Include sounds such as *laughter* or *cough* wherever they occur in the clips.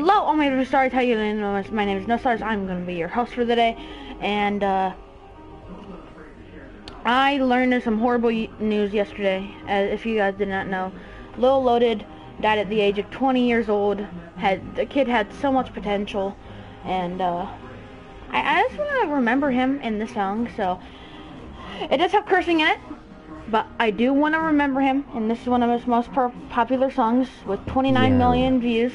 Hello, oh my sorry to tell you my name is No Stars. I'm gonna be your host for the day, and uh, I learned some horrible news yesterday. As if you guys did not know, Lil Loaded died at the age of 20 years old. Had the kid had so much potential, and uh, I, I just want to remember him in the song. So it does have cursing in it, but I do want to remember him, and this is one of his most popular songs with 29 yeah. million views.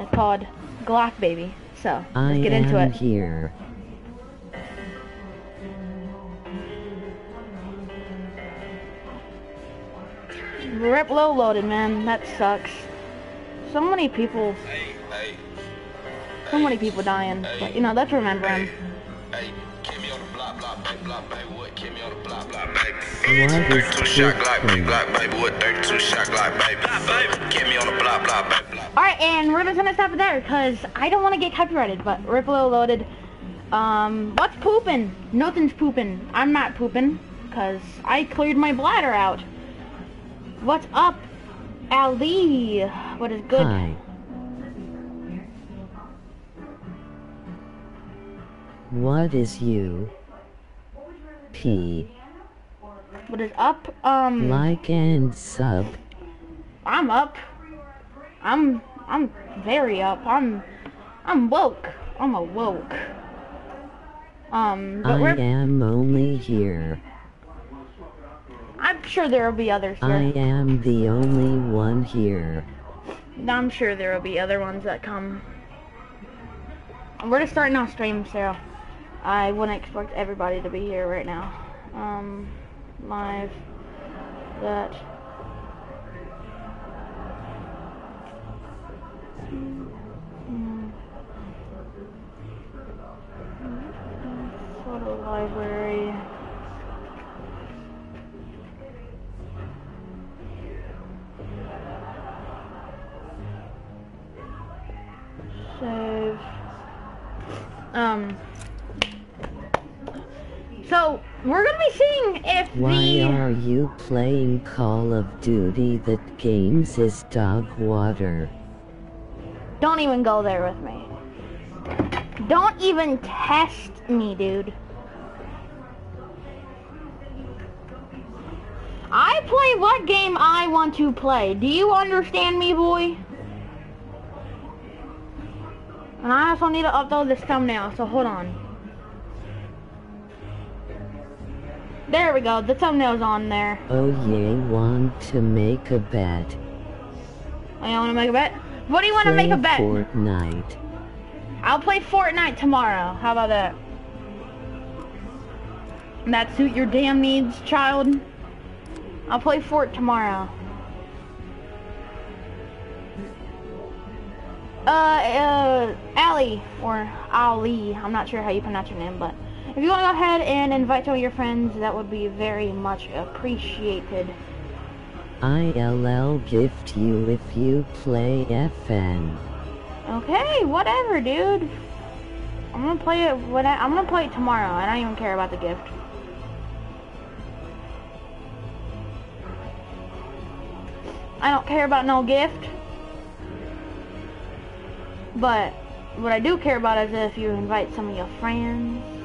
It's called Glock Baby. So let's I get into it. here. Rip low loaded, man. That sucks. So many people. So many people dying. But you know, let's remember him. What is this Alright, and we're just gonna stop it there because I don't want to get copyrighted, but Riplo loaded. Um, what's pooping? Nothing's pooping. I'm not pooping because I cleared my bladder out. What's up, Ali? What is good? Hi. What is you? P. What is up? Um. Like and sub. I'm up. I'm I'm very up. I'm I'm woke. I'm awoke. Um. I am only here. I'm sure there will be others here. I am the only one here. I'm sure there will be other ones that come. We're just starting our stream, so I wouldn't expect everybody to be here right now. Um live that. Photo library. Save. Um so we're gonna be seeing if Why the... are you playing Call of Duty that games is dog water? Don't even go there with me. Don't even test me, dude. I play what game I want to play. Do you understand me, boy? And I also need to upload this thumbnail, so hold on. There we go. The thumbnail's on there. Oh yeah, want to make a bet. Oh, you want to make a bet? What do you want to make a bet? Fortnite. I'll play Fortnite tomorrow. How about that? That suit your damn needs, child? I'll play Fort tomorrow. Uh, uh, Ali, or Ali, I'm not sure how you pronounce your name, but if you want to go ahead and invite some of your friends, that would be very much appreciated. ILL gift you if you play FN. Okay, whatever, dude. I'm gonna play it when I, I'm gonna play it tomorrow. I don't even care about the gift. I don't care about no gift. But what I do care about is if you invite some of your friends.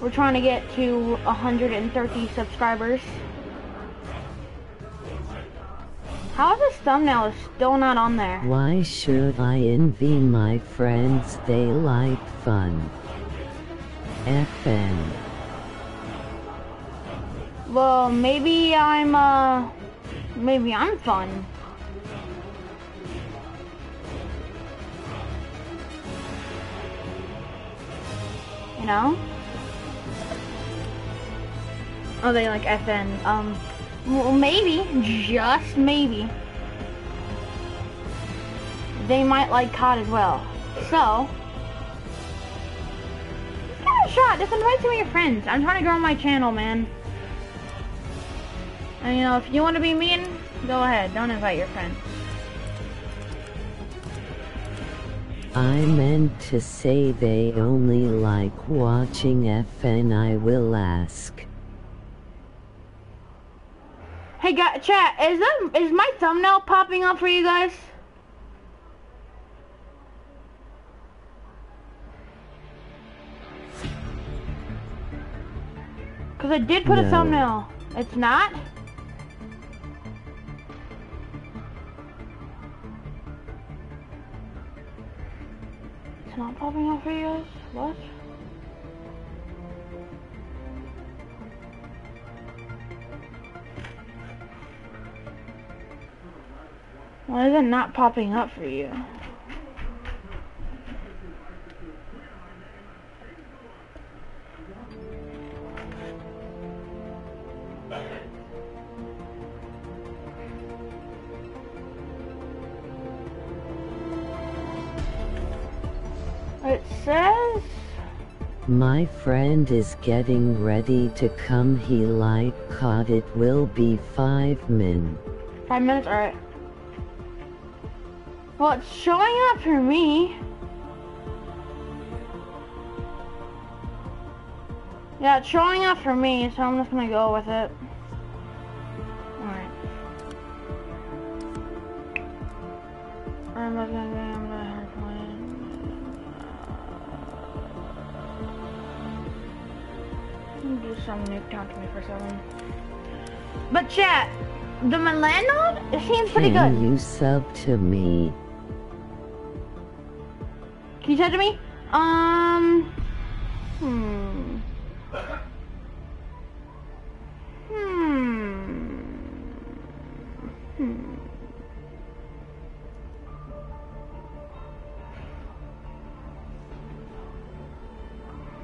We're trying to get to 130 subscribers. How is this thumbnail still not on there? Why should I envy my friends? They like fun. FN. Well, maybe I'm, uh, maybe I'm fun. You know? Oh, they like FN. Um, well, maybe, just maybe, they might like COD as well. So, give it a shot. Just invite some of your friends. I'm trying to grow my channel, man. And you know, if you want to be mean, go ahead. Don't invite your friends. I meant to say they only like watching FN I will ask. Hey, guys, chat, is that is my thumbnail popping up for you guys? Cause I did put a thumbnail. It's not? It's not popping up for you guys? What? Why is it not popping up for you? It says My friend is getting ready to come. He like caught it will be five min. five minutes. All right. Well, it's showing up for me. Yeah, it's showing up for me, so I'm just gonna go with it. Alright. I'm not gonna be able to help uh, my- Do some Nuketown 24 7. But chat, the Milano, it seems pretty Can good. you sub to me? Can you to me? Um. Hmm. Hmm. Hmm.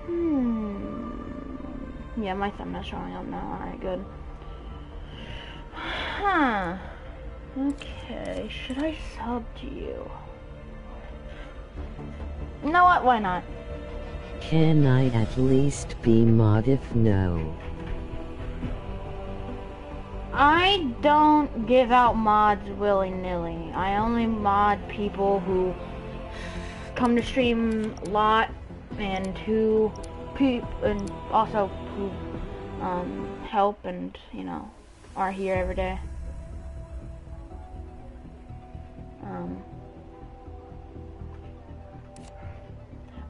Hmm. Yeah, my thumbnail's showing up now. Alright, good. Huh. Okay, should I sub to you? You know what? Why not? Can I at least be mod if no? I don't give out mods willy-nilly. I only mod people who come to stream a lot and who peop and also who um, help and you know are here every day. Um,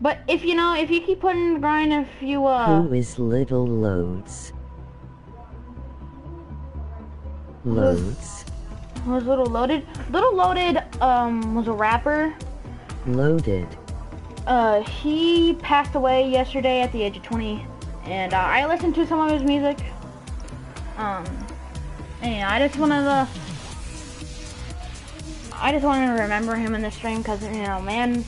but if you know if you keep putting in the grind, if you uh. Who is Little Loads? Loads? was Little Loaded. Little Loaded um was a rapper. Loaded. Uh, he passed away yesterday at the age of 20, and uh, I listened to some of his music. Um, and yeah, I just wanted to. I just wanted to remember him in the stream because you know, man,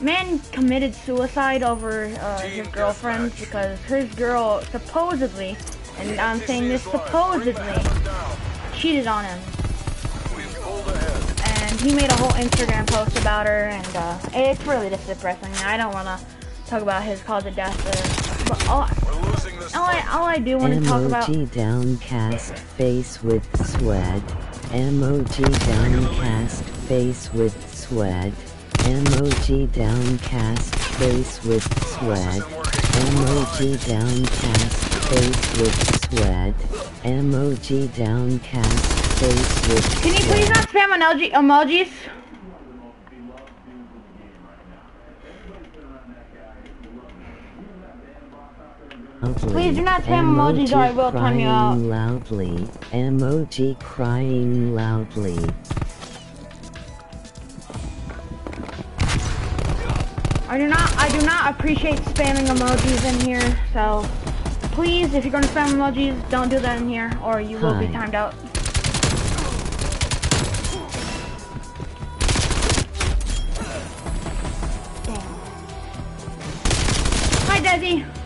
man committed suicide over uh, his girlfriend because his girl supposedly, and I'm saying this supposedly, cheated on him and he made a whole Instagram post about her, and uh, it's really just depressing. I don't want to talk about his cause of death, uh, but all, all, I, all I do want to talk about. Emoji downcast face with sweat. Emoji downcast face with sweat. Emoji downcast face with sweat. Emoji downcast face with sweat. Emoji downcast face with Can you please not spam emoji emojis? loudly. Please do not spam emojis or I will time you out. loudly. Emoji crying loudly. I do not, I do not appreciate spamming emojis in here. So, please, if you're gonna spam emojis, don't do that in here, or you will be timed out. Damn. Hi, Desi.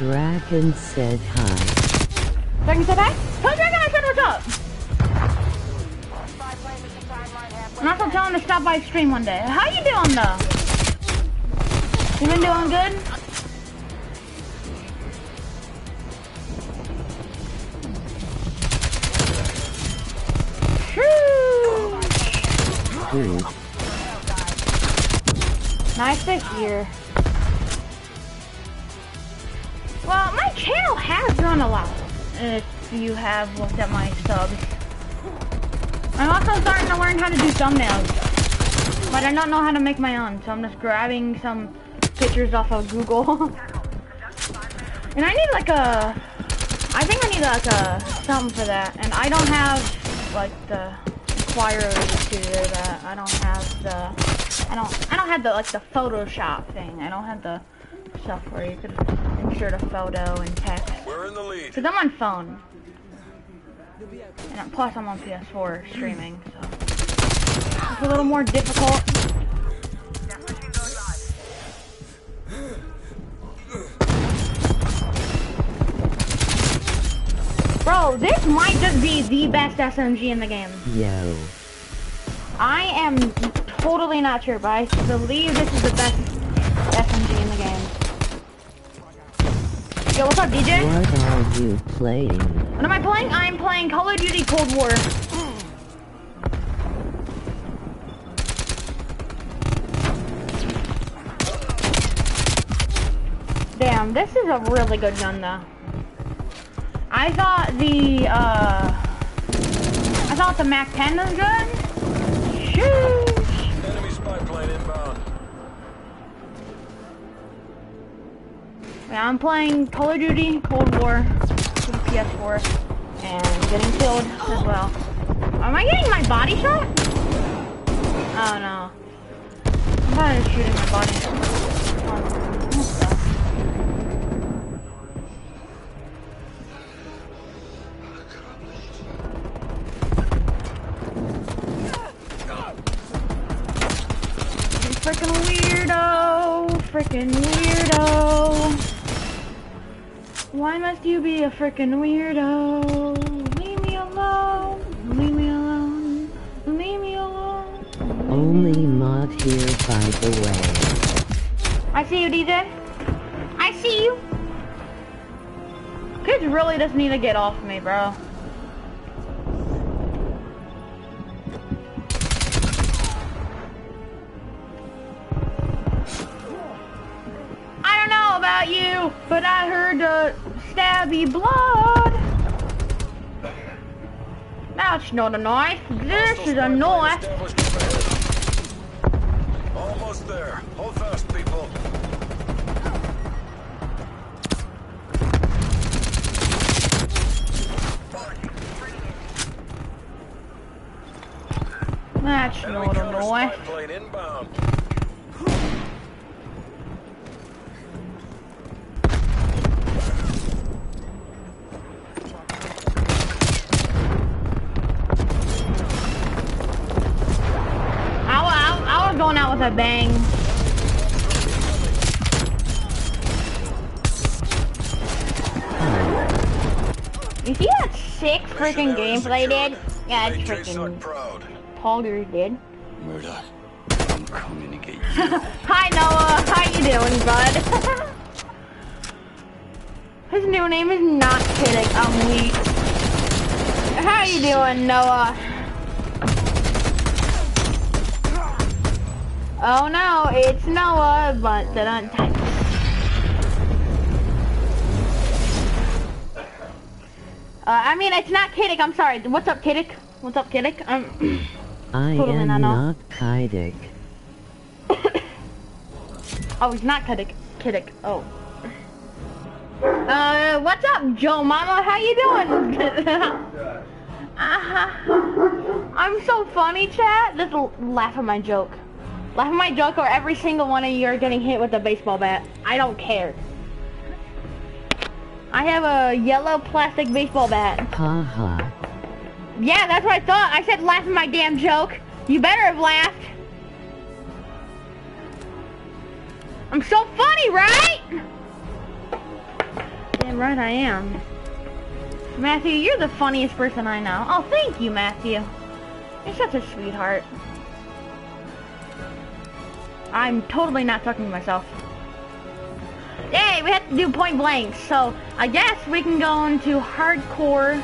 Dragon said hi. Dragon said hi? Tell Dragon I said what's up. I'm also telling him to stop by stream one day. How you doing though? You been doing good? Whew. Nice to hear. Has grown a lot. If you have looked at my subs. I'm also starting to learn how to do thumbnails. But I don't know how to make my own, so I'm just grabbing some pictures off of Google. *laughs* and I need like a... I think I need like a something for that. And I don't have like the acquire to do that. I don't have the... I don't I don't have the like the Photoshop thing. I don't have the stuff where you could insert a photo and text. We're in the lead. Because I'm on phone. And plus I'm on PS4 streaming, so it's a little more difficult. Bro, this might just be the best SMG in the game. Yo. I am totally not sure, but I believe this is the best SMG in the game. Yo, what's up, DJ? What are you playing? What am I playing? I'm playing Call of Duty Cold War. Damn, this is a really good gun though. I thought the uh I thought the Mac 10 was good. Shoot. I'm playing Call of Duty Cold War for the PS4 and getting killed as well. Am I getting my body shot? Oh no. I'm probably just shooting my body. Freaking weirdo! Freaking weirdo! Why must you be a freaking weirdo? Leave me alone! Leave me alone! Leave me alone! Only mod here by the way. I see you, DJ. I see you. Kids really just need to get off me, bro. You, but I heard the stabby blood. That's not a knife. This Hostile is a knife. established in area. Almost there. Hold fast, people. That's Enemy not a knife. A bang. You see that sick freaking gameplay, dude? Yeah, it's freaking poggers, dude. Murdoch, I'm coming to get you. *laughs* Hi, Noah. How you doing, bud? *laughs* His new name is not kidding. I'm weak. How you doing, Noah? Oh no, it's Noah, but the not Uh, I mean, it's not Kiddick. I'm sorry. What's up, Kiddick? What's up, Kiddick? Um, *clears throat* I Totally am not not Kaidik. *coughs* oh, he's not Kiddick. Kiddick. Oh. Uh, what's up, Joe Mama? How you doing? *laughs* uh, I'm so funny, chat. Just laugh at my joke. Laugh at my joke, or every single one of you are getting hit with a baseball bat. I don't care. I have a yellow plastic baseball bat. Haha. Yeah, that's what I thought. I said laugh at my damn joke. You better have laughed. I'm so funny, right? Damn right I am. Matthew, you're the funniest person I know. Oh, thank you, Matthew. You're such a sweetheart. I'm totally not talking to myself. Yay, we have to do point blank. So I guess we can go into hardcore.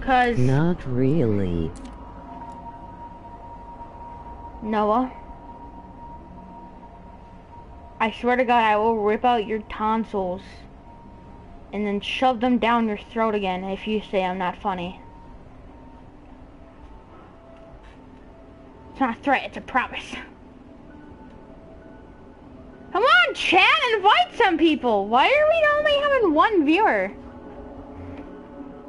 Cause Not really. Noah, I swear to God, I will rip out your tonsils and then shove them down your throat again if you say I'm not funny. It's not a threat, it's a promise. Chat, invite some people. Why are we only having one viewer?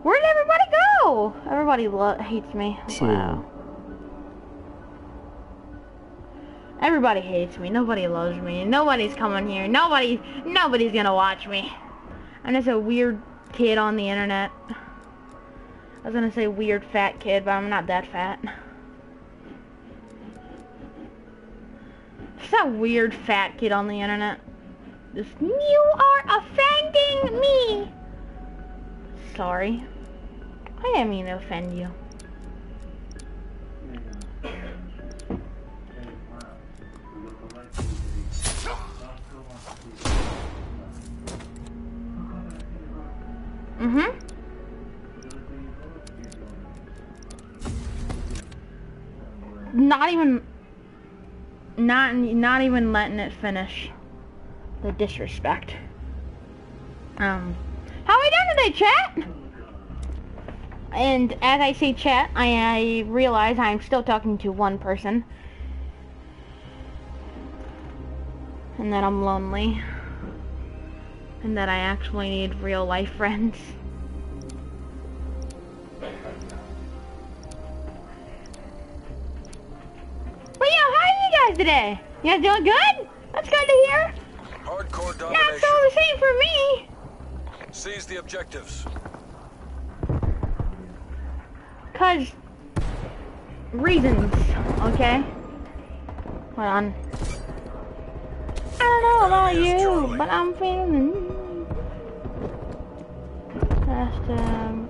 Where'd everybody go? Everybody lo- hates me. Wow. Everybody hates me. Nobody loves me. Nobody's coming here. Nobody, nobody's gonna watch me. I'm just a weird kid on the internet. I was gonna say weird fat kid, but I'm not that fat. Just a weird fat kid on the internet. Just, you are offending me! Sorry. I didn't mean to offend you. Mm-hmm. Not even, not not even letting it finish. The disrespect. Um, how are we doing today, chat? And as I say chat, I, I realize I'm still talking to one person. And that I'm lonely. And that I actually need real life friends. How are you guys today? You guys doing good? That's good to hear. Hardcore Not domination. so the same for me. Seize the objectives. Cause reasons, okay? Hold on. I don't know about you, Charlie. but I'm feeling hashtag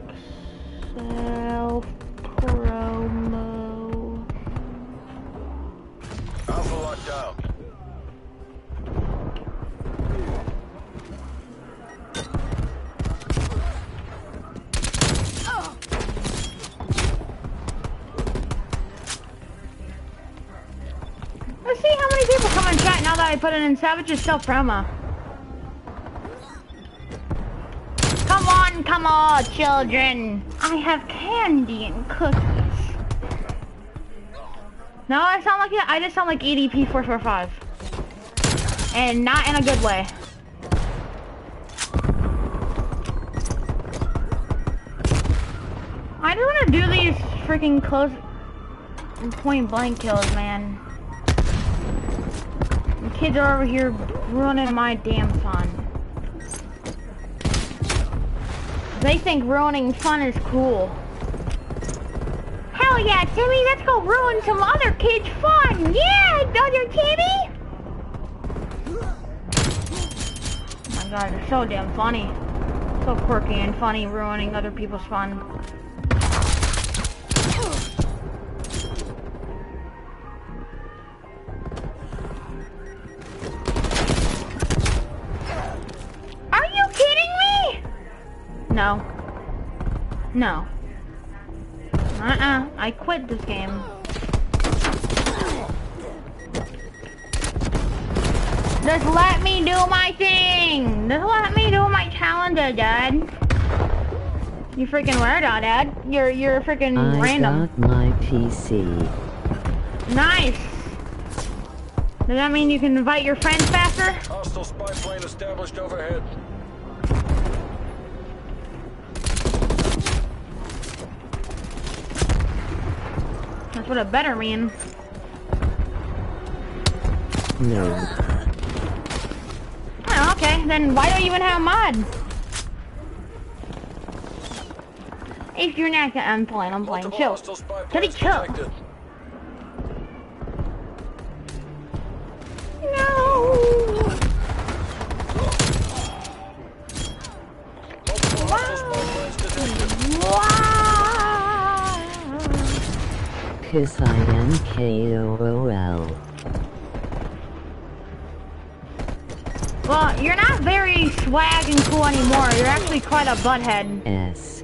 self put it in Savage's self promo. Come on, come on, children. I have candy and cookies. No, I sound like I just sound like E EDP 445. And not in a good way. I just want to do these freaking close point blank kills, man. Kids are over here ruining my damn fun. They think ruining fun is cool. Hell yeah, Timmy, let's go ruin some other kids' fun. Yeah, other Timmy. Oh my god, they're so damn funny. So quirky and funny, ruining other people's fun. No. Uh-uh. I quit this game. Just let me do my thing. Just let me do my calendar, Dad. You freaking weirdo, Dad. You're you're freaking I random. got my PC. Nice. Does that mean you can invite your friends faster? Hostile spy plane established overhead. That's what it better mean. No. Oh, okay. Then why don't you even have a mod? If you're not, gonna, I'm playing. I'm playing. Chill. hostile spy Teddy, chill. I-N-K-O-O-L. Well, you're not very swag and cool anymore. You're actually quite a butthead. S.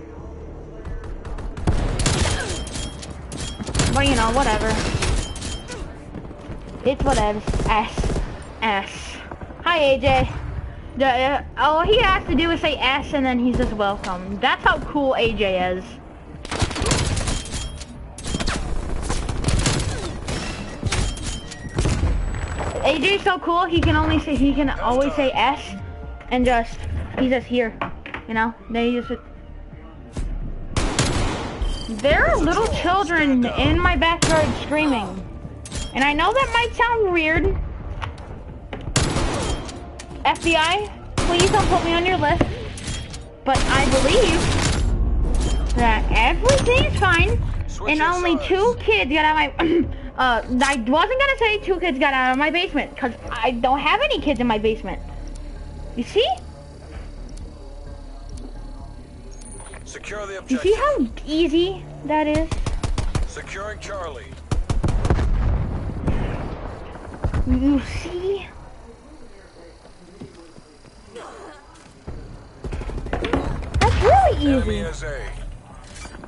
But you know, whatever. It's whatever. S. S. Hi, AJ. The, uh, all he has to do is say S and then he's just welcome. That's how cool AJ is. AJ's so cool, he can only say, he can always say S and just, he's just here. You know? Then he just, there are little children in my backyard screaming. And I know that might sound weird. FBI, please don't put me on your list. But I believe that everything's fine. And only two kids got out of my... *clears throat* uh, I wasn't gonna say two kids got out of my basement. Because I don't have any kids in my basement. You see? Secure the You see how easy that is? Securing Charlie. You see? That's really easy.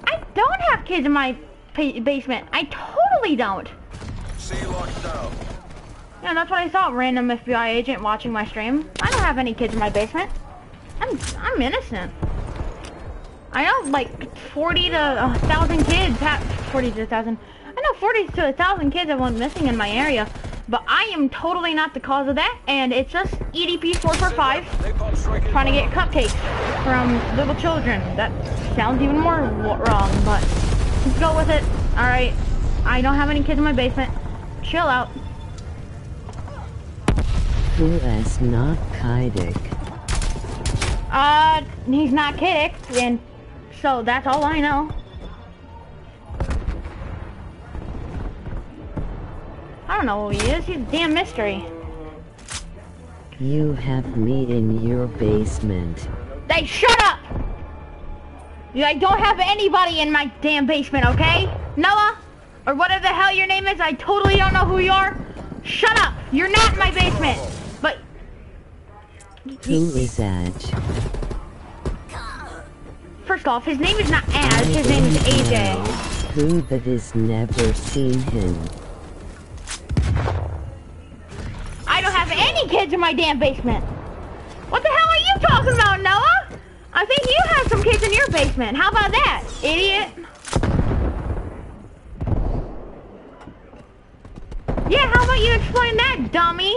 I don't have kids in my basement. I totally don't. C locked down. Yeah, that's what I thought, random FBI agent watching my stream. I don't have any kids in my basement. I'm I'm innocent. I know like 40 to a 1,000 kids have 40 to a 1,000. I know 40 to a 1,000 kids have went missing in my area, but I am totally not the cause of that, and it's just EDP 445 trying to get cupcakes from little children. That sounds even more wrong, but let's go with it. All right, I don't have any kids in my basement. Chill out. Who is not Kaidik? Uh, he's not kicked, and so that's all I know. I don't know who he is. He's a damn mystery. You have me in your basement. They shut up! I don't have anybody in my damn basement, okay? Noah? Or whatever the hell your name is, I totally don't know who you are. Shut up! You're not in my basement! But, Who is Edge? first off, his name is not Az, his name is AJ. Who that has never seen him? I don't have any kids in my damn basement. What the hell are you talking about, Noah? I think you have some kids in your basement. How about that, idiot? Yeah, how about you explain that, dummy?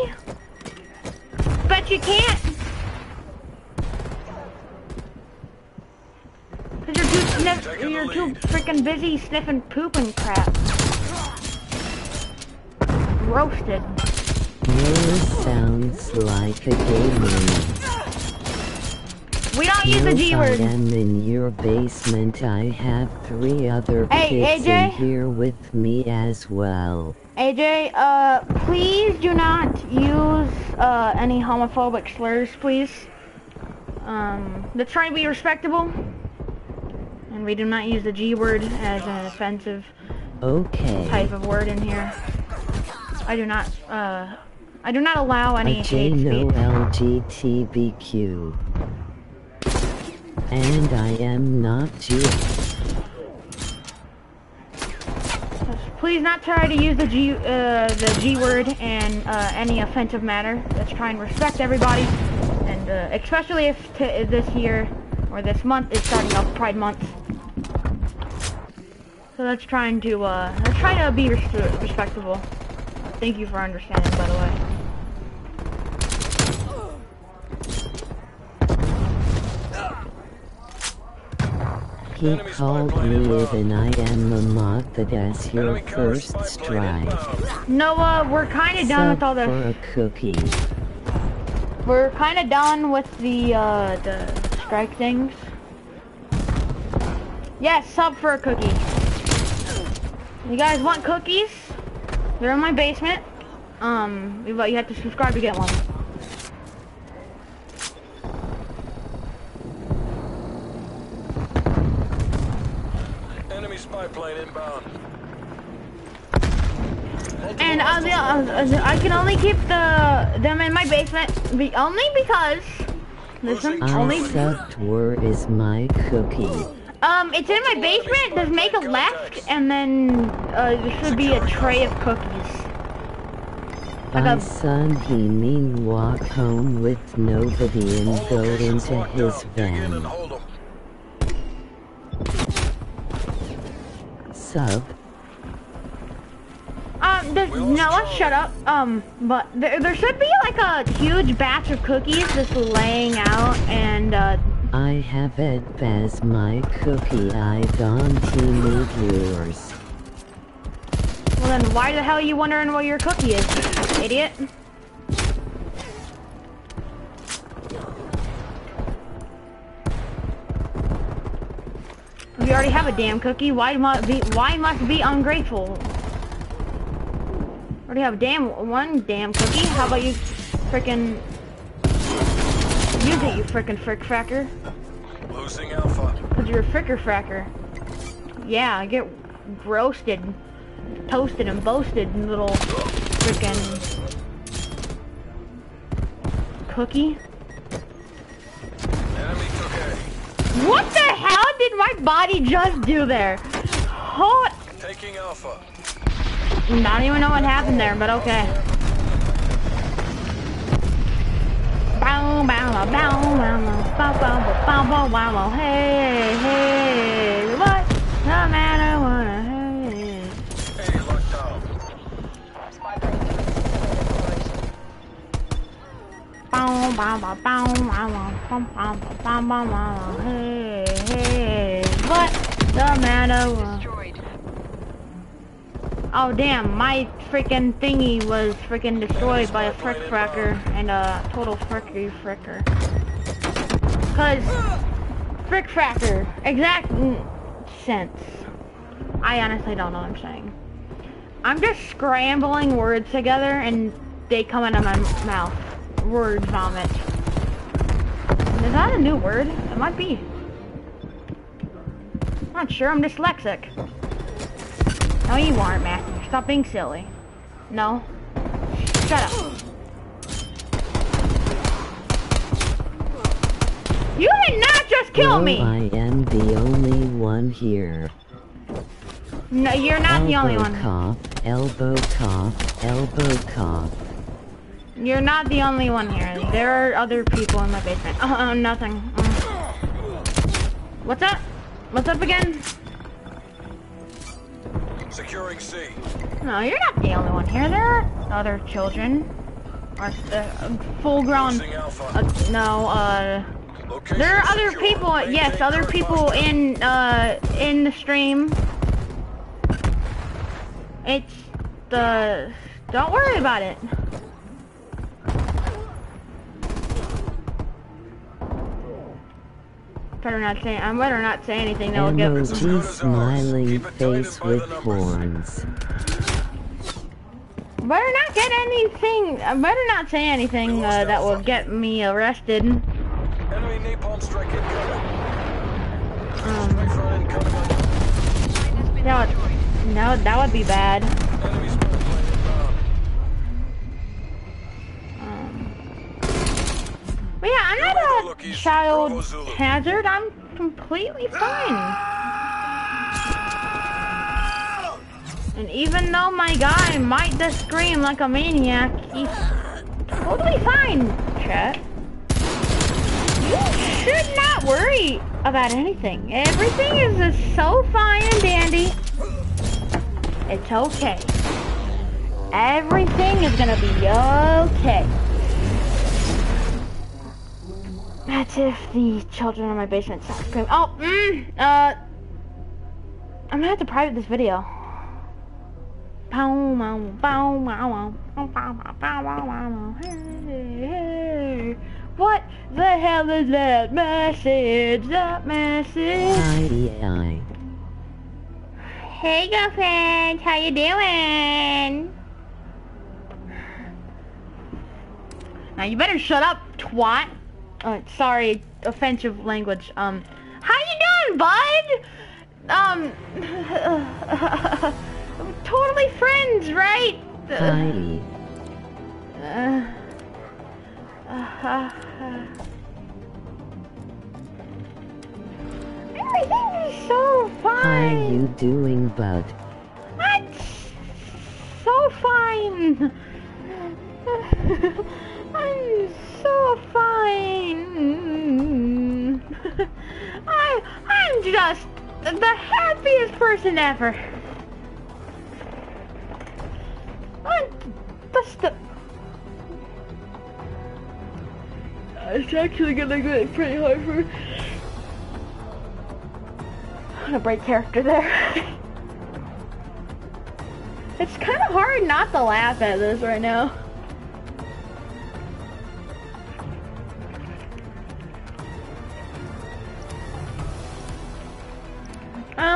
Bet you can't. Cause you're too sniff- you're too lead. freaking busy sniffing poop and crap. Roasted. Yours sounds like a gamer. We don't use the G word. am in your basement. I have three other Hey, kids AJ? in here with me as well. AJ, uh, please do not use uh, any homophobic slurs, please. Um, let's try and be respectable. And we do not use the G word as an offensive Okay. type of word in here. I do not, uh, I do not allow any hate speech. And I am not Jewish. Please not try to use the G, uh, the G word in uh, any offensive manner. Let's try and respect everybody, and uh, especially if this year or this month is starting off Pride Month. So let's try and do, uh, let's try to be res- respectable. Thank you for understanding, by the way. He called plane me inbound. it and I am a mod that as your first strike. Noah, we're kind of done with all Sub for the, a cookie. we're kind of done with the, uh, the strike things. Yes, sub for a cookie. You guys want cookies? They're in my basement. Um, but you have to subscribe to get one. Enemy spy plane inbound. And uh, the, uh, I can only keep the them in my basement be, only because. Listen, I only. sucked where is my cookie? Um, it's in my basement. There's make a left, and then uh, there should be a tray of cookies. Like My a- son he mean walk home with nobody and All go locations into locked his down. Dig in van. Hold 'em. Sub, Um, there's, We lost no, shut up. Um, but there, there should be like a huge batch of cookies just laying out, and uh, I have it as my cookie I don't need yours. well then why the hell are you wondering where your cookie is, idiot? We already have a damn cookie. Why must be? Why must be ungrateful? Already have a damn one damn cookie. How about you, frickin' use it, you frickin' frick fracker? Losing Alpha. Cause you're a fricker fracker. Yeah, I get roasted, toasted, and boasted, little frickin' cookie. What the did my body just do there? Hold. Taking Alpha. Not even know what happened there, but okay. Bow, bow, bow, bow, bow, bow, bow, bow, bow, bow, bow, bow, hey, hey, hey, hey, what? No matter. Oh damn, my freaking thingy was freaking destroyed by a frick fracker and a total fricky fricker. Cause frick fracker, exact sense. I honestly don't know what I'm saying. I'm just scrambling words together and they come out of my mouth. Word vomit. Is that a new word? It might be. Not sure, I'm dyslexic. No, you aren't, Matthew. Stop being silly. No. Shut up. You did not just kill Oh, me! I am the only one here. No, you're not the only elbow one. cough, elbow cough, elbow cough. You're not the only one here. There are other people in my basement. Uh, uh nothing. Uh. What's up? What's up again? Securing C. No, you're not the only one here. There are other children. Or, uh, full-grown... Uh, no, uh... Location There are other secure. people, yes, other people posture. in, uh, in the stream. It's the... Don't worry about it. Better not say, I better not say anything that will get... as good Emoji as ours. smiling Keep it tight face with horns. Better not get anything, I better not say anything, uh, that will get me arrested. Enemy napalm strike incoming. Um, that would, no, that would be bad. Child hazard. I'm completely fine. And even though my guy might just scream like a maniac, he's totally fine, chat. You should not worry about anything. Everything is just so fine and dandy. It's okay. Everything is gonna be okay. That's if the children in my basement stop screaming. Oh, mm, uh, I'm gonna have to private this video. What the hell is that message? That message. Hey, girlfriend, how you doing? Now you better shut up, twat. Uh, sorry, offensive language. Um, how you doing, bud? Um, *laughs* totally friends, right? Hi. Uh, uh, uh, everything is so fine. How you doing, bud? That's so fine. *laughs* I'm so fine. *laughs* I I'm just the happiest person ever. I'm just the. It's actually gonna get pretty hard for. I'm gonna break character there. *laughs* It's kind of hard not to laugh at this right now.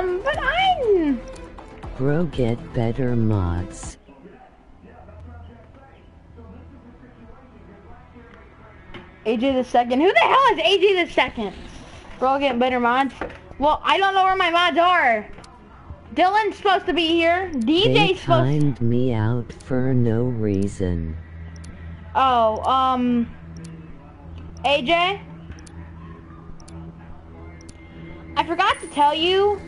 Um, but I'm... Bro, get better mods. AJ the second. Who the hell is AJ the second? All getting better mods. Well, I don't know where my mods are. Dylan's supposed to be here. They DJ's supposed timed me out for no reason. Oh, um, AJ? I forgot to tell you,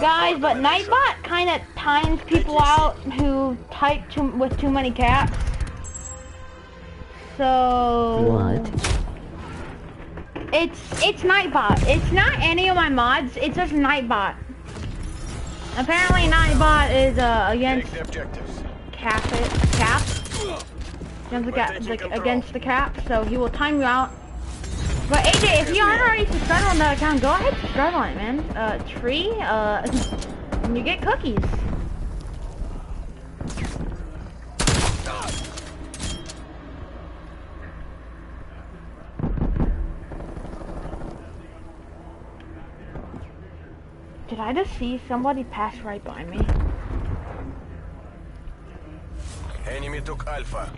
guys, but Nightbot kind of times people out who type too, with too many caps. So... What? It's, it's Nightbot. It's not any of my mods, it's just Nightbot. Apparently Nightbot is, uh, against the objectives. cap it, cap. Against the, cap, the, against the cap, so he will time you out. But AJ, if you aren't already subscribed on that account, go ahead and subscribe on it, man. Uh, tree, uh, *laughs* and you get cookies. Did I just see somebody pass right by me? Enemy took Alpha.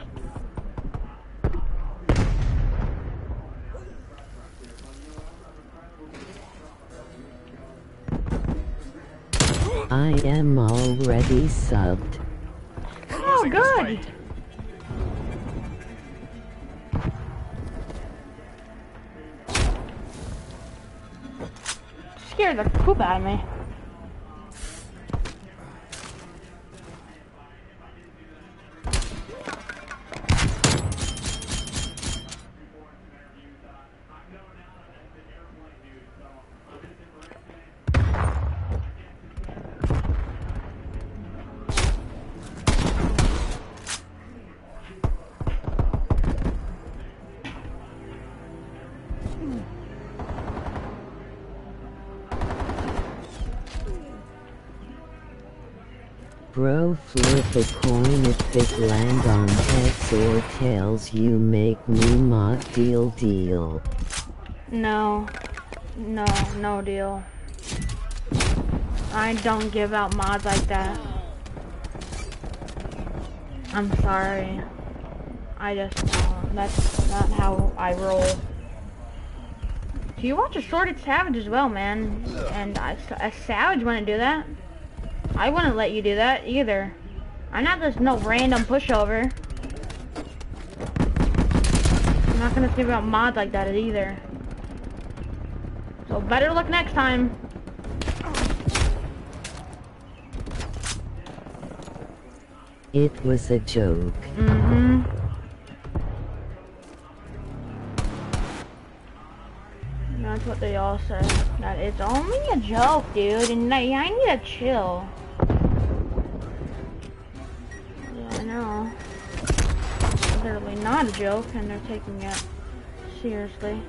I am already subbed. Oh, Losing this good. Scared the poop out of me. Bro, flip a coin if it land on heads or tails. You make me mod deal deal. No. No, no deal. I don't give out mods like that. I'm sorry. I just don't. That's not how I roll. Do you watch Assorted Savage as well, man. And I, a Savage wouldn't do that. I wouldn't let you do that either. I'm not just no random pushover. I'm not gonna give out mods like that either. So better luck next time. It was a joke. Mm-hmm. That's what they all say. That it's only a joke, dude, and I, I need to chill. Not a joke, and they're taking it seriously.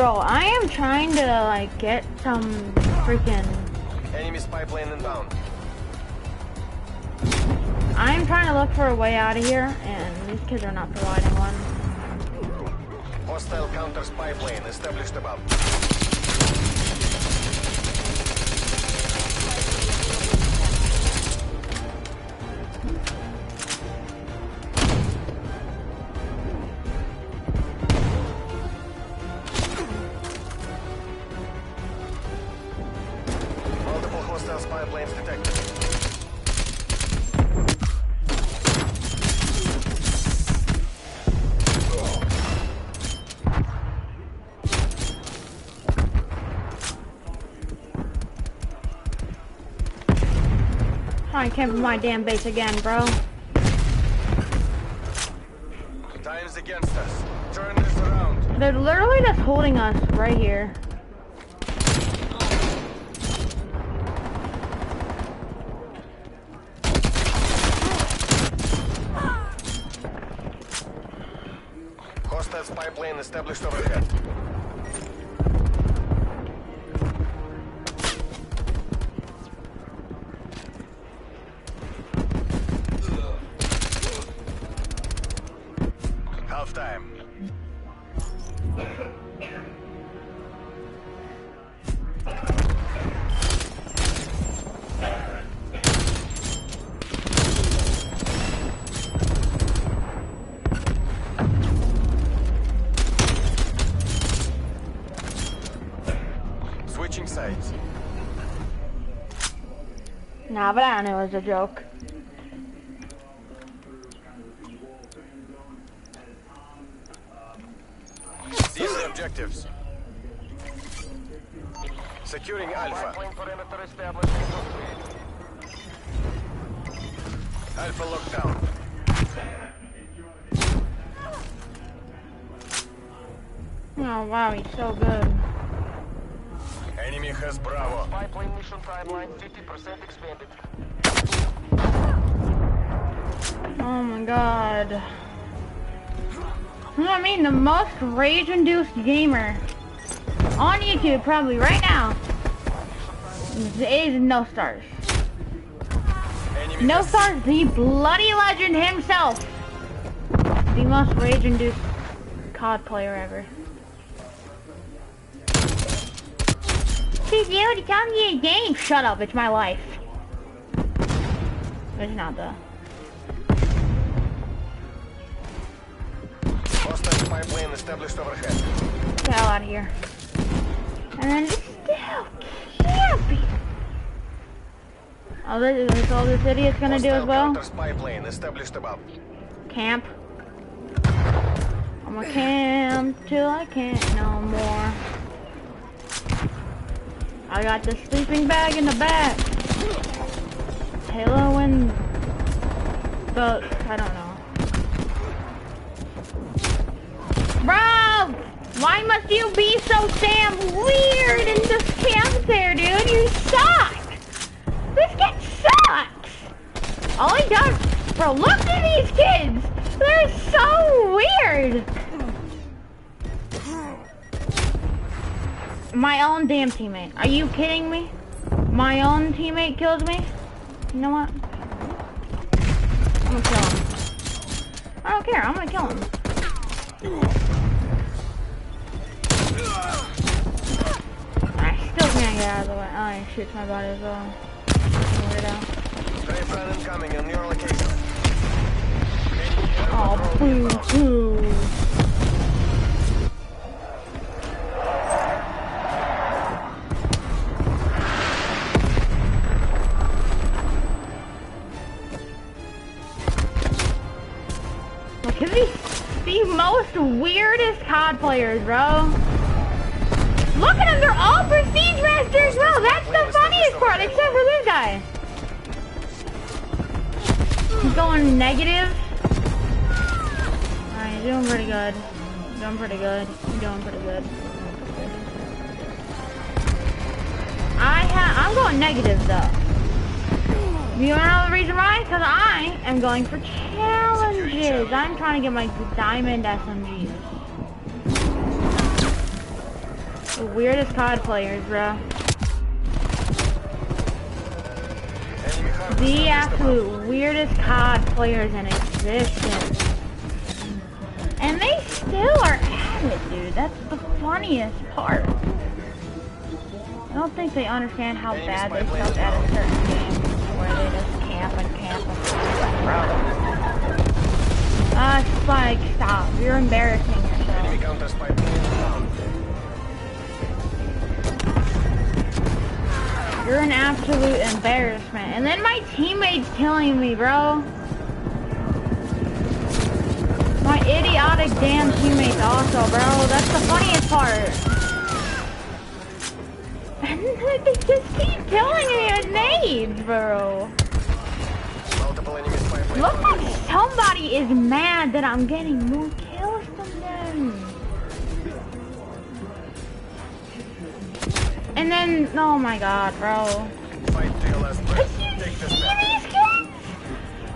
Bro, I am trying to like get some freaking. Enemy spy plane inbound. I'm trying to look for a way out of here, and these kids are not providing one. Hostile counter spy plane established above. I came from my damn base again, bro. Time's against us. Turn this around. They're literally just holding us right here. Nah, but I knew it was a joke. Seize the objectives. Securing Alpha. Alpha lockdown. Oh wow, he's so good. Enemy has Bravo. Pipeline mission timeline 50% expanded. Oh my god. You know what I mean? The most rage-induced gamer on YouTube probably right now is No Stars. Enemy No Stars, the bloody legend himself. The most rage-induced COD player ever. You to tell me a game. Shut up, it's my life. It's not hostile the hell out of here. And then it's. Oh, this is all this idiot's gonna do as well? Camp. I'm gonna camp till I can't no more. I got the sleeping bag in the back. Halo and the I don't know. Bro, why must you be so damn weird and just camp there, dude? You suck. This kid sucks. All he does, bro. Look at these kids. They're so weird. My own damn teammate. Are you kidding me? My own teammate kills me? You know what? I'm gonna kill him. I don't care. I'm gonna kill him. I still can't get out of the way. Oh, he shoots my body as well. Weirdo. Run incoming on your location. Oh, boo hoo. COD players, bro. Look at them, they're all prestige masters, bro. That's the funniest part, except for this guy. He's going negative. Alright, doing pretty good. Doing pretty good. Doing pretty good. I ha I'm going negative though. You wanna know the reason why? Because I am going for challenges. I'm trying to get my diamond SMGs. The weirdest COD players, bro. The absolute weirdest COD players in existence. And they still are at it, dude. That's the funniest part. I don't think they understand how bad they felt at a certain game where they just camp and camp and camp, bro. Uh, Spike, stop. You're embarrassing yourself. You're an absolute embarrassment. And then my teammates killing me, bro. My idiotic damn teammates also, bro. That's the funniest part. *laughs* And they just keep killing me with nades, bro. Spy like somebody is mad that I'm getting more And then, oh my god, bro.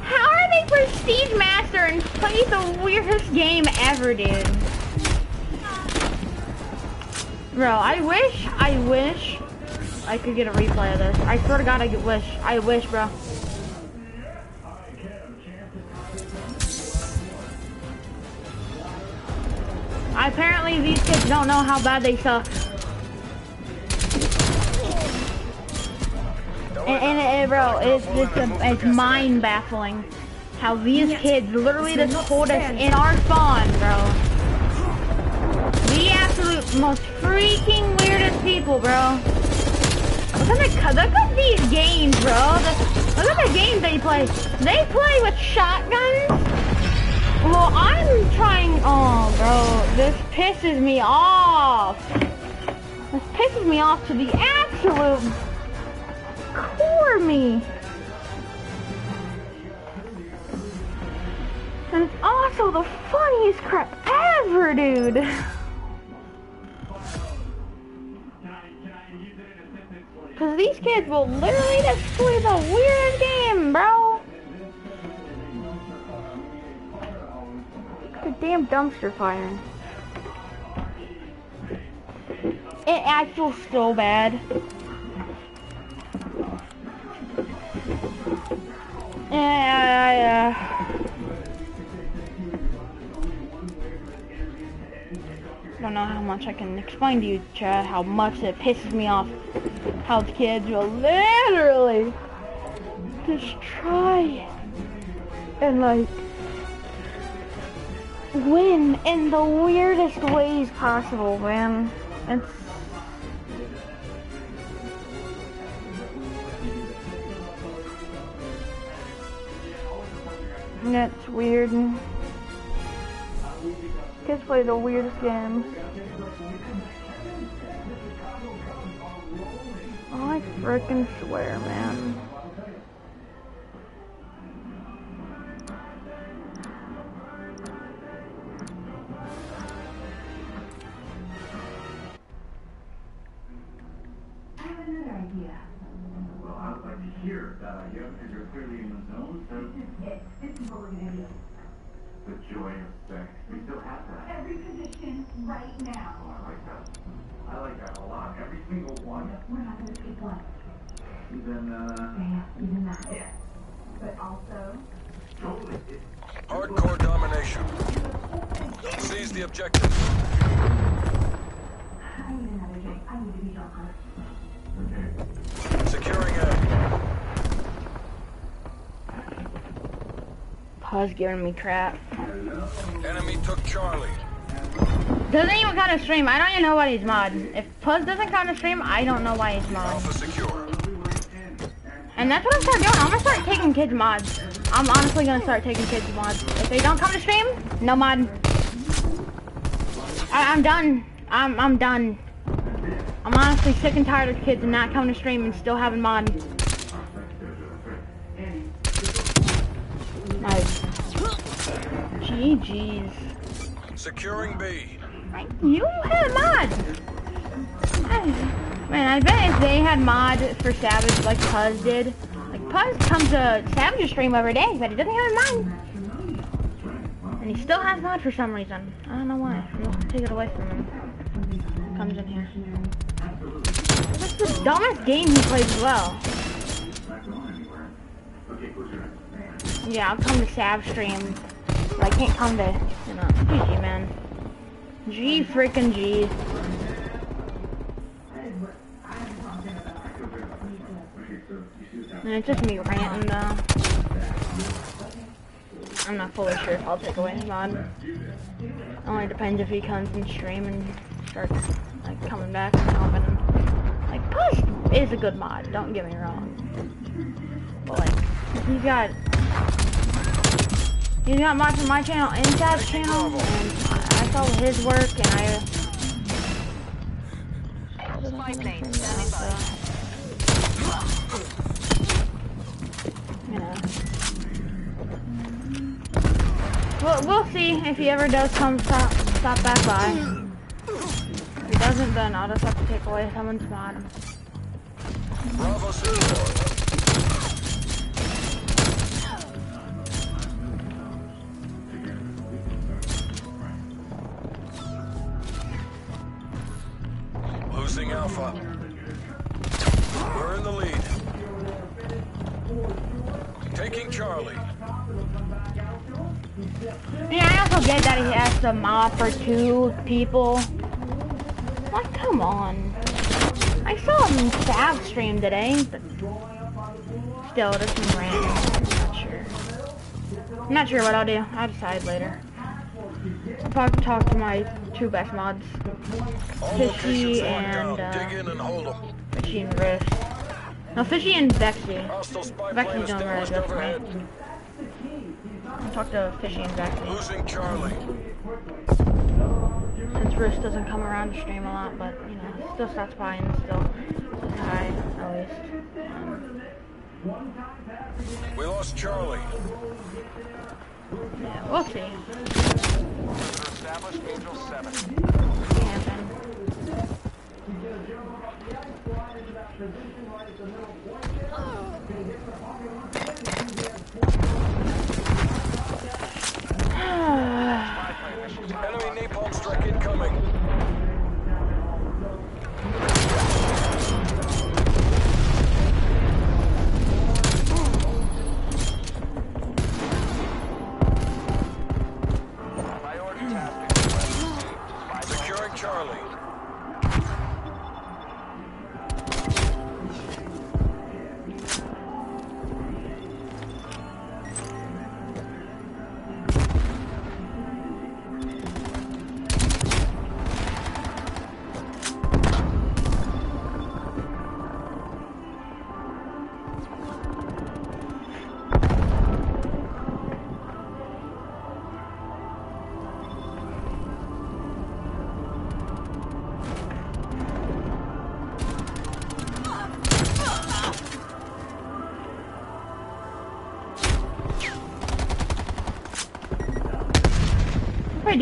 How are they prestige master and play the weirdest game ever, dude? Bro, I wish, I wish I could get a replay of this. I swear to God, I wish. I wish, bro. Apparently, these kids don't know how bad they suck. And, and, and bro, it's um, it's, a, it's mind baffling how these kids literally just told us in our spawn, bro. The absolute most freaking weirdest people, bro. Look at the look at these games, bro. The, look at the games they play. They play with shotguns. Well, I'm trying. Oh, bro, this pisses me off. This pisses me off to the absolute core me. And it's also the funniest crap ever, dude. Cause these kids will literally play the weirdest game, bro. The damn dumpster fire. It, I feel so bad. Yeah, I don't know how much I can explain to you, Chad, how much it pisses me off. How the kids will literally just try and like win in the weirdest ways possible, man. It's That's weird. And Kids play the weirdest games. I freaking swear, man. *laughs* Well, I would like to hear that idea because you're clearly in the zone. So This is what we're gonna do. the joy of sex. We still have that. Every position right now. Oh, I like that. I like that a lot. Every single one. We're not gonna skip one. Even uh, Yeah, even that. Yeah. But also, totally. It, Hardcore domination. Seize the objective. I need another drink. I need to be drunk Pa's giving me crap. Enemy took Charlie. Doesn't even count as stream. I don't even know why he's mod. If Puzz doesn't count as stream, I don't know why he's mod. Alpha secure. And that's what I'm start doing. I'm gonna start taking kids mods. I'm honestly gonna start taking kids mods. If they don't come to stream, no mod. I, I'm done. I'm I'm done. I'm honestly sick and tired of kids and not coming to stream and still having mod. Like, GG's. Securing B. You had mod. Man, I bet if they had mod for Savage like Puzz did, like Puzz comes to Savage's stream every day, but he doesn't have mod. And he still has mod for some reason. I don't know why. I'm gonna take it away from him. Comes in here. That's the dumbest game he plays as well. Yeah, I'll come to Sav stream. But I can't come to, you know, GG, man. G freaking G. And it's just me ranting though. I'm not fully sure if I'll take away his mod. Only depends if he comes and stream and starts like coming back and helping. Like Push is a good mod, don't get me wrong. But like he's got he's got mods my channel and Sav's channel and I, I saw his work and I so, you know. We'll, we'll see if he ever does come stop, stop back by. If he doesn't, then I'll just have to take away someone's mod. Bravo people. Like, come on. I saw him Sav stream today, but still, there's some random. I'm not sure. I'm not sure what I'll do. I'll decide later. I'll probably talk to my two best mods, locations Fishy and, uh, Dig in and hold them. Fishy and Rift. No, Fishy and Vexy. Vexy's doing really good for me. I'll talk to Fishy and Vexy. Losing Charlie. Since Bruce doesn't come around to stream a lot, but you know, still stops by and still says hi at least. Um, We lost Charlie. yeah, we'll see. Established Angel 7. Can Charlie.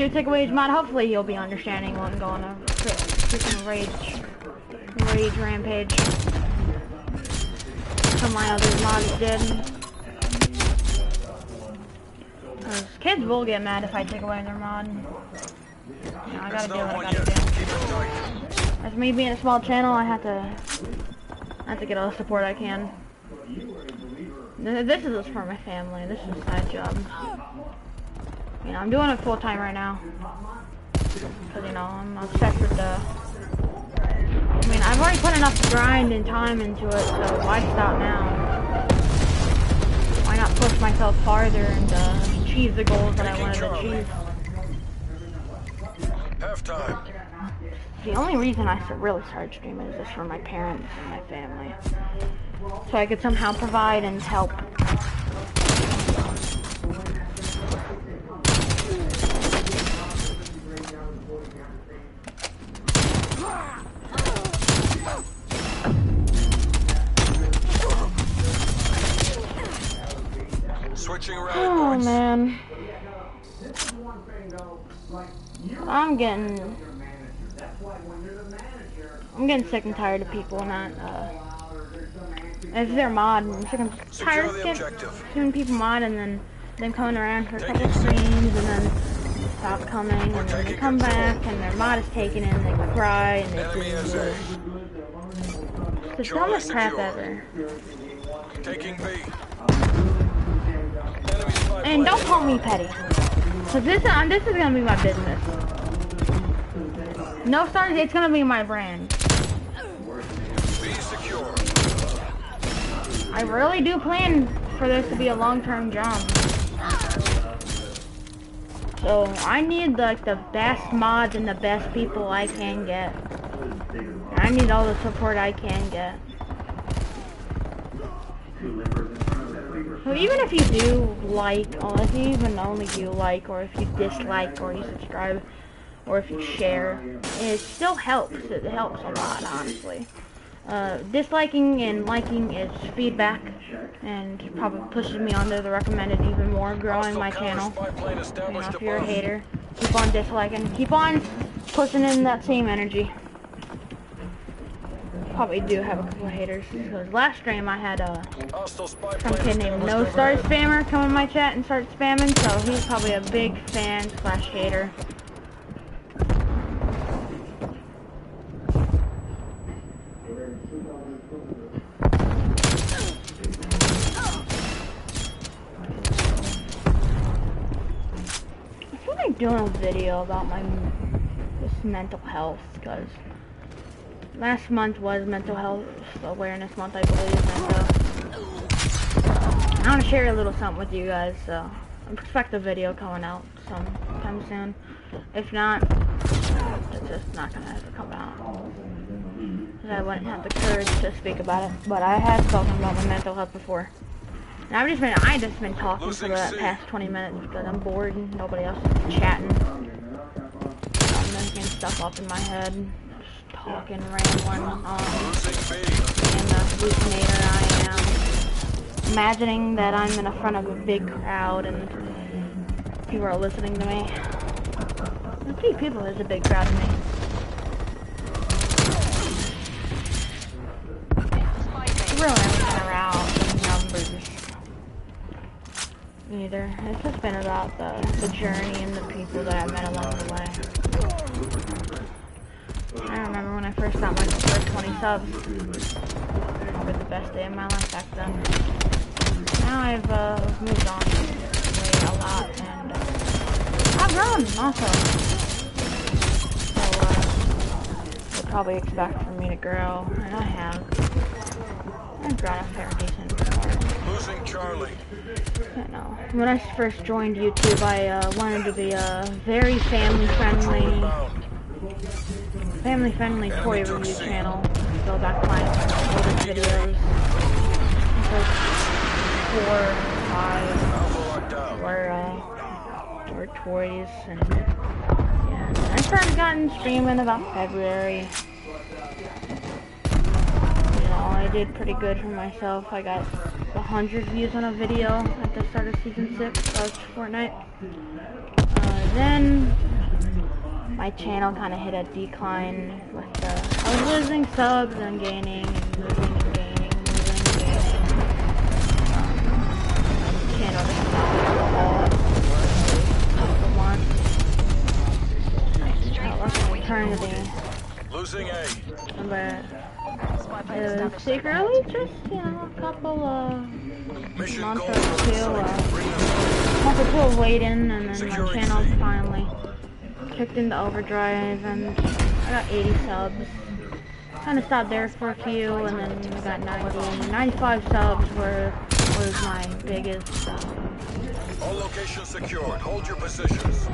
Do take away his mod, hopefully he'll be understanding when going to freaking rage, rage rampage. Some my other mods did. kids will get mad if I take away their mod. Know, I gotta do what I gotta do. It. As me being a small channel, I have to, I have to get all the support I can. This is just for my family. This is a side job. You know, I'm doing it full time right now. Cause you know, I'm obsessed with the. I mean, I've already put enough grind and time into it, so why stop now? Why not push myself farther and uh, achieve the goals that I wanted to achieve? Half time. The only reason I really started streaming is just for my parents and my family. So I could somehow provide and help. Switching rally Oh points. man. I'm getting I'm getting sick and tired of people not uh if they're mod, I'm sick and tired of the get- people mod and then them coming around for a couple streams and then stop coming and then they come control. back and their mod is taken and they cry and it's SA. the dumbest crap ever. Taking B. And don't call me petty. Cause this, um, this is gonna be my business. No stars, it's gonna be my brand. I really do plan for this to be a long-term job. So I need like the best mods and the best people I can get. I need all the support I can get. Even if you do like, or if you even only do like, or if you dislike, or you subscribe, or if you share, it still helps. It helps a lot, honestly. Uh, disliking and liking is feedback, and probably pushes me onto the recommended even more, growing my channel. You know, if you're a hater, keep on disliking, keep on pushing in that same energy. Probably do have a couple of haters, because last stream I had a Hostile some kid named No Star. Spammer come in my chat and start spamming, so he's probably a big fan slash hater. I feel like doing a video about my this mental health because last month was mental health awareness month, I believe, and uh, I want to share a little something with you guys. So I expect a video coming out sometime soon. If not, it's just not gonna ever come out. 'Cause I wouldn't have the courage to speak about it, but I have spoken about my mental health before. And I've just been, I just been talking for the past 20 minutes because I'm bored and nobody else is chatting. I'm making stuff up in my head, talking, Losing B. being the hallucinator I am. Imagining that I'm in front of a big crowd and people are listening to me. A few people is a big crowd to me. Really, around numbers either. It's just been about the, the journey and the people that I met along the way. I remember when I first got my first 20 subs. Probably the best day of my life back then. Now I've uh, moved on way a lot and uh, I've grown also. So uh, you'll probably expect for me to grow, and I have. I've grown a fair decent. Losing Charlie. You know, when I first joined YouTube, I uh, wanted to be a very family-friendly, Bound. family-friendly toy review channel. Go back my oldest videos. Four, five Alpha locked down. were uh, were toys, and yeah. I started gotten streaming about February. You know, I did pretty good for myself. I got 100 views on a video at the start of season 6 of Fortnite. Uh, then my channel kind of hit a decline with the, I was losing subs and gaining and losing and gaining, losing and gaining. Um, my channel just stopped for a couple months. Felt like an eternity. Losing A. But it was secretly just, you know, a couple of Mission months or two, uh, month or two of waiting, and then my Security channel fee. finally kicked into overdrive, and I got 80 subs. Kind of stopped there for a few, and then I got 90. 95 subs were was my biggest, uh, All locations secured. Hold your positions.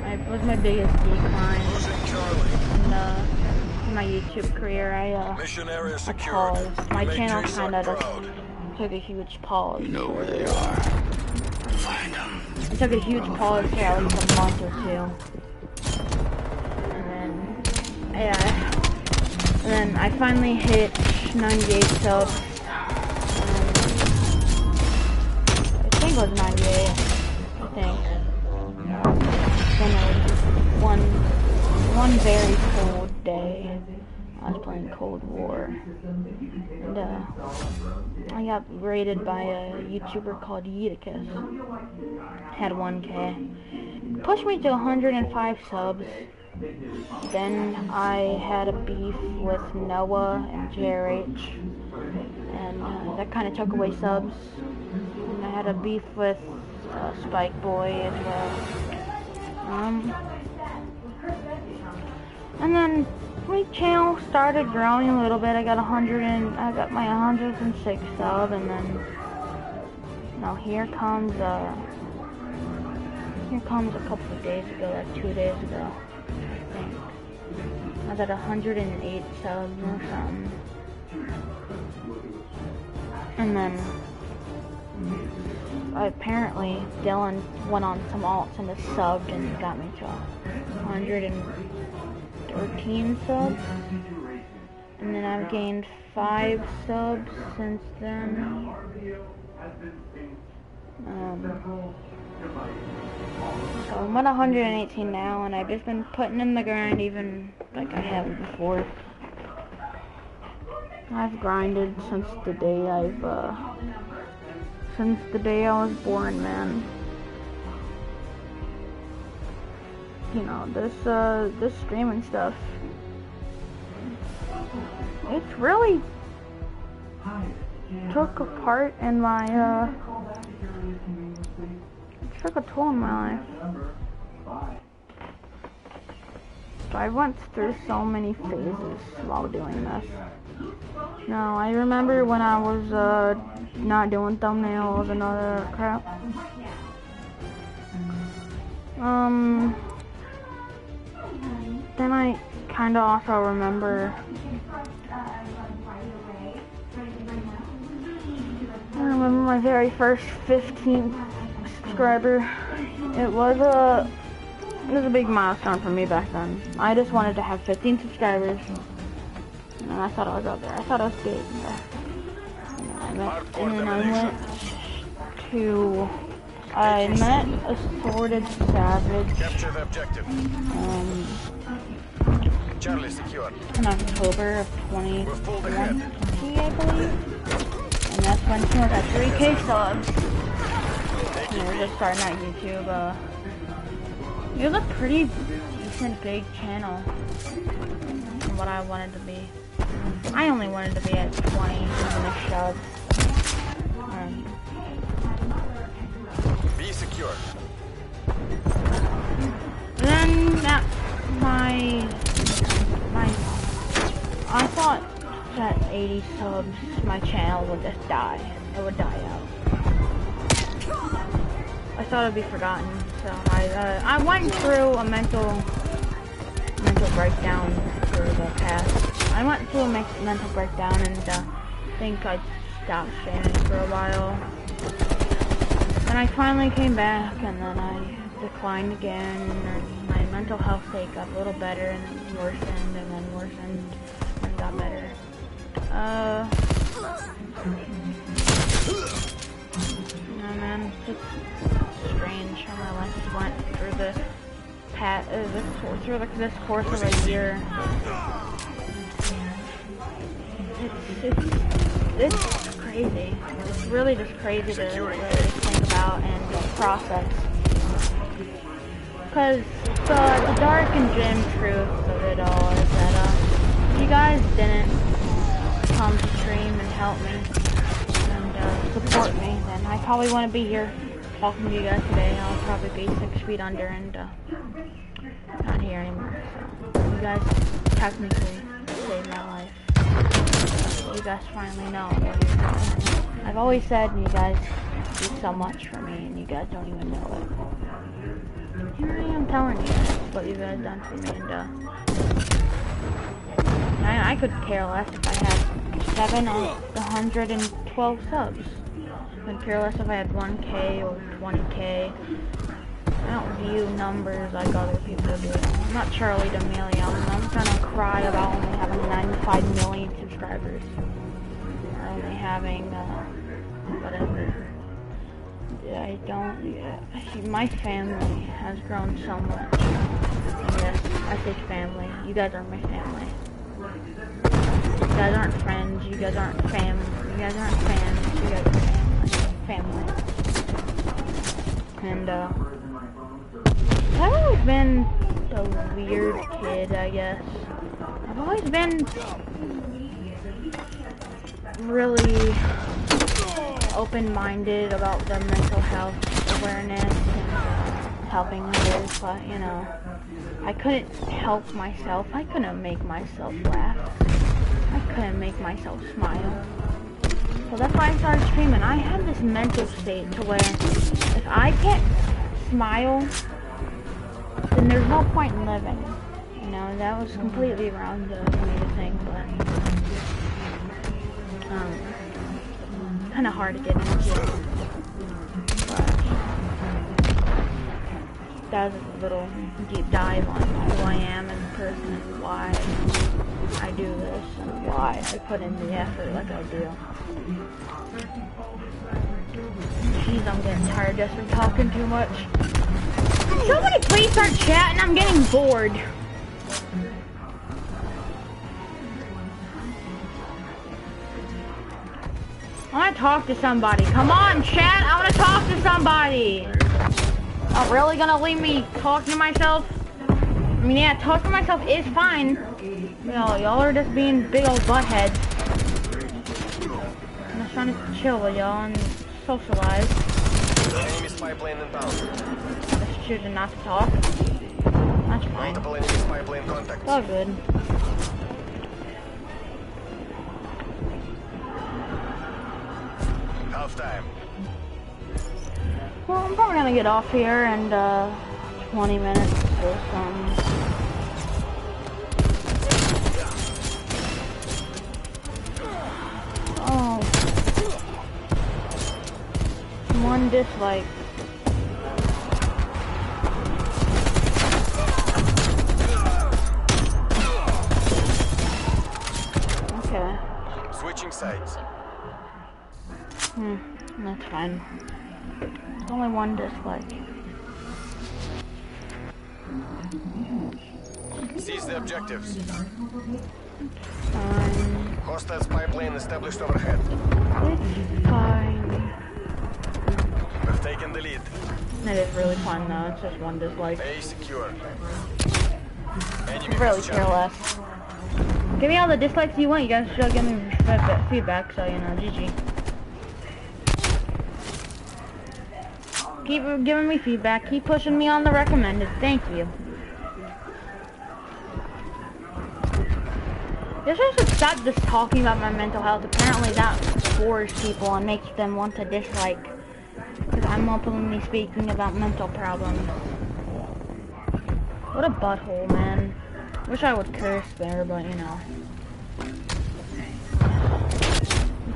my, was my biggest decline Losing Charlie. in, uh, in my YouTube career. I uh, Mission area I secured. paused. My You channel kind of proud. took a huge pause. You know where they are. Find them. I took a huge pause for at least a month or two. Yeah. And then I finally hit 98 subs. Um, I think it was 98. I think. Then it was one, one very cold day. I was playing Cold War. And, uh, I got rated by a YouTuber called Yeeticus. Had 1k. Pushed me to 105 subs. Then I had a beef with Noah and JRH, and uh, that kind of took away subs. And I had a beef with uh, Spike Boy as well. Um, and then my channel started growing a little bit. I got a hundred and I got my 106 sub, and then now here comes uh here comes a couple of days ago, like two days ago. I got 108 subs or something. And then apparently Dylan went on some alts and just subbed and got me to 113 subs. And then I've gained five subs since then. Um, so I'm at 118 now, and I've just been putting in the grind even like I haven't before. I've grinded since the day I've, uh, since the day I was born, man. You know, this, uh, this streaming stuff, it's really took a part in my, uh, took a toll in my life. So I went through so many phases while doing this. No, I remember when I was uh, not doing thumbnails and that crap. Um, then I kind of also remember. I remember my very first 15 subscriber. It was a it was a big milestone for me back then. I just wanted to have 15 subscribers. And I thought I was up there. I thought I was big. And, I met, and then I went to... I met a Assorted Savage Capture the objective. um, Charlie secure. in October of We're full ahead. 2020, I believe. And that's when he at 3k subs. Were just starting out YouTube. Uh, it was a pretty decent big channel from what I wanted to be. I only wanted to be at 20 in the subs. Um, Be secure. then that my my I thought that 80 subs my channel would just die. It would die out. I thought it'd be forgotten, so I uh, I went through a mental mental breakdown for the past. I went through a mental breakdown and uh, think I stopped streaming for a while. Then I finally came back and then I declined again and my mental health state got a little better and then worsened and then worsened and got better. Uh, no man, just strange how my just went through the pat uh, this through the, this course of a year. It's it's it's crazy. It's really just crazy to really think about and process. Cause the the dark and grim truth of it all is that uh, if you guys didn't come to stream and help me and uh, support me, then I probably wouldn't be here talking to you guys today. I'll probably be six feet under and uh, not here anymore. So you guys technically saved my life. You guys finally know. I've always said you guys do so much for me and you guys don't even know it. Here I am telling you what you guys done for me and uh I, I could care less if I had seven or 112 subs. Could care less if I had 1k or 20k. I don't view numbers like other people do. I'm not Charli D'Amelio. I'm not gonna cry about only having 95 million subscribers. Or only having, uh, whatever. I don't, yeah. My family has grown so much. Yes, I say family. You guys are my family. You guys aren't friends. You guys aren't fam. You guys aren't fans. You guys are family. Family. And, uh, I've always been a weird kid, I guess. I've always been really open-minded about the mental health awareness and helping others, but you know, I couldn't help myself. I couldn't make myself laugh. I couldn't make myself smile. So that's why I started streaming. I have this mental state to where if I can't smile, then there's no point in living. You know, that was completely wrong to me to think, but um, kind of hard to get into. But that was a little deep dive on who I am as a person and why I do this and why I put in the effort like I do. Jeez, I'm getting tired just from talking too much. Somebody please start chatting, I'm getting bored. I want to talk to somebody. Come on, chat. I want to talk to somebody. Oh, really gonna leave me talking to myself? I mean, yeah, talking to myself is fine. Y'all, y'all are just being big old buttheads. I'm just trying to chill with y'all and socialize. Enemy spy plane inbound. Just choosing not to talk. That's fine. Multiple enemy spy plane contacts. It's all good. Half time. Well, I'm probably gonna get off here in uh, 20 minutes or something. Oh. One dislike. Okay. Switching sides. Hmm, that's fine. It's only one dislike. Seize the objectives. Fine. Hostile spy plane established overhead. It's fine. We've taken the lead. It is really fun though, it's just one dislike. A secure. Enemy really care less. Give me all the dislikes you want, you guys should give me feedback, feedback so you know, GG. Keep giving me feedback, keep pushing me on the recommended, thank you. This I should stop just talking about my mental health. Apparently that bores people and makes them want to dislike. Because I'm openly speaking about mental problems. What a butthole, man. Wish I would curse there, but you know.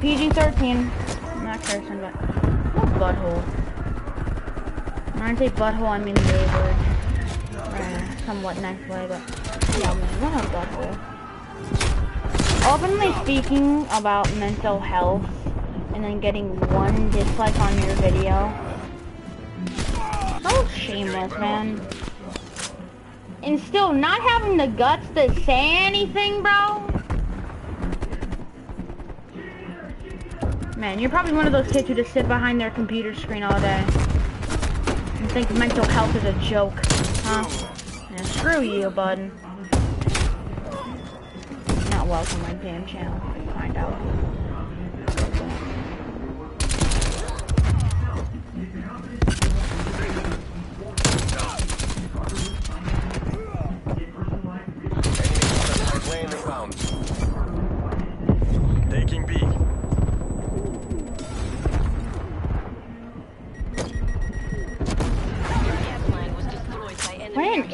PG-13. I'm not cursing, but what butthole. When I say butthole, I mean A. Uh, somewhat nice way, but yeah, what a butthole. Openly speaking about mental health and then getting one dislike on your video. So shameless, man. And still not having the guts to say anything, bro. Man, you're probably one of those kids who just sit behind their computer screen all day and think mental health is a joke, huh? Yeah, screw you, bud. Not welcome on my damn channel. Find out.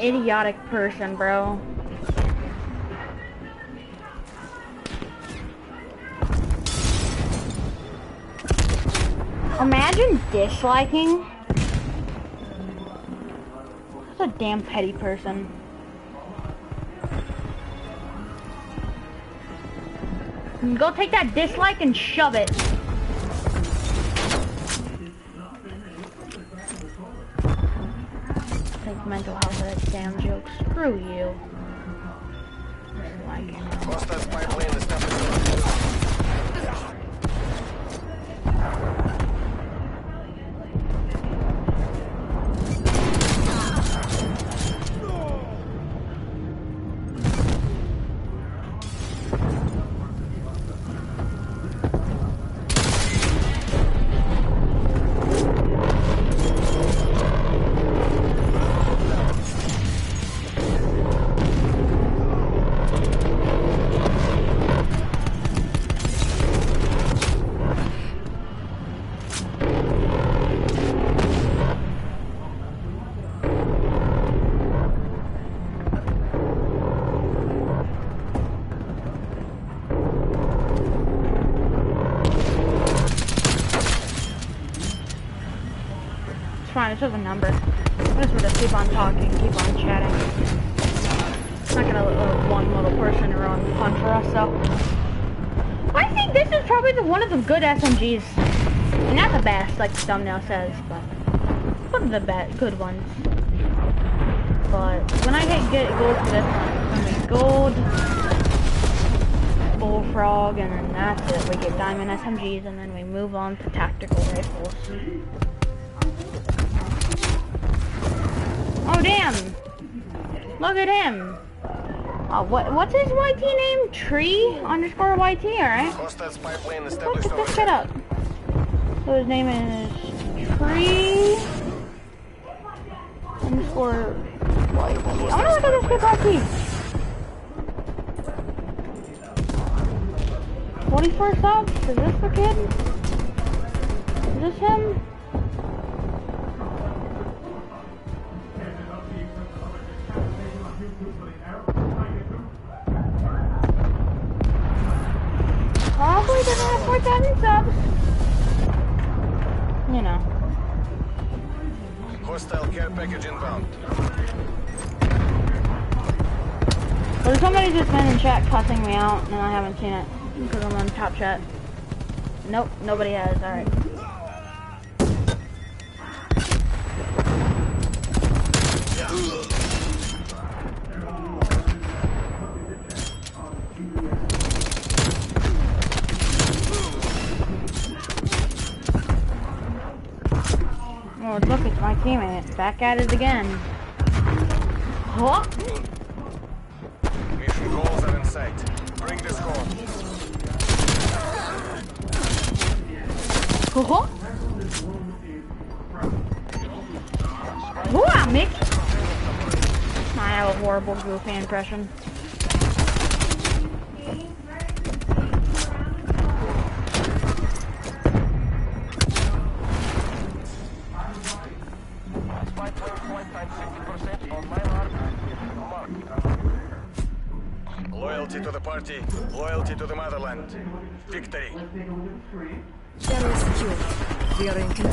Idiotic person, bro. Imagine disliking. That's a damn petty person. Go take that dislike and shove it. Mental health of that damn joke. Screw you. Plane established overhead. It's just a number. I just to keep on talking, keep on chatting. It's not gonna let one little person run fun for us, so. I think this is probably the, one of the good SMGs. Not the best, like the thumbnail says, but one of the best, good ones. But when I get, get gold for this gonna gold, bullfrog, and then that's it. We get diamond SMGs, and then we move on to tactical rifles. Oh damn! Look at him. Uh, what what's his YT name? Tree underscore YT. All right. Hostile spy plane Look this shit up. So his name is Tree underscore YT. I wanna look at this kid's YT. 44 subs? Is this the kid? Is this him? Haven't because I'm on top chat. Nope, nobody has. All right. Oh, look, it's my teammate. Back at it again. Huh? Mark. Mark. Loyalty to the party, loyalty to the motherland. Victory. Area secure. We are in control.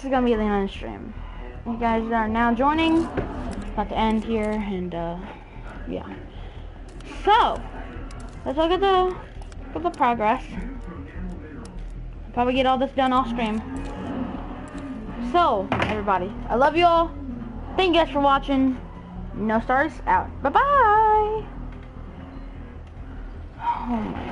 This is gonna be the end of the stream. You guys are now joining. About to end here, and uh, yeah. So, let's look at the look at the progress. Probably get all this done off stream. So, everybody, I love you all. Thank you guys for watching. No stars out. Bye bye. Oh my god.